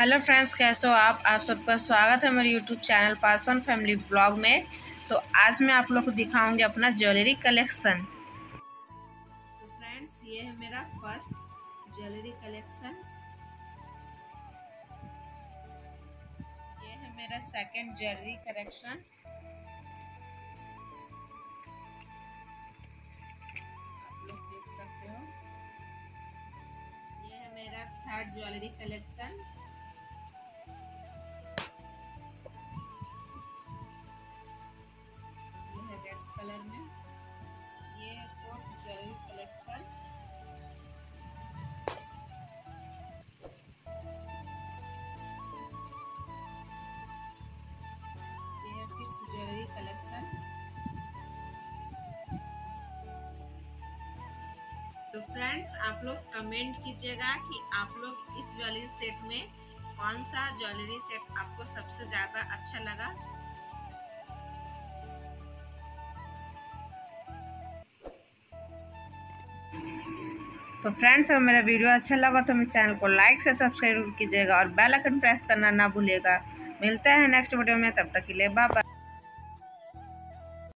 Hello friends, कैसे हो आप? आप सबका स्वागत है मेरे यूट्यूब चैनल पासन फैमिली ब्लॉग में। तो आज मैं आप लोग को दिखाऊँगी अपना ज्वेलरी कलेक्शन। तो फ्रेंड्स, ये है मेरा फ़र्स्ट ज्वेलरी कलेक्शन। ये है मेरा सेकंड ज्वेलरी कलेक्शन। देख सकते हो। ये है मेरा third jewellery collection. Jewellery collection तो फ्रेंड्स आप लोग कमेंट कीजिएगा कि आप लोग इस ज्वेलरी सेट में कौन सा ज्वेलरी सेट आपको सबसे ज़्यादा अच्छा लगा। तो फ्रेंड्स अगर मेरा वीडियो अच्छा लगा तो मेरे चैनल को लाइक से सब्सक्राइब कीजिएगा और बेल आइकन प्रेस करना ना भूलिएगा। मिलते हैं नेक्स्ट वीडियो में, तब तक के लिए बाय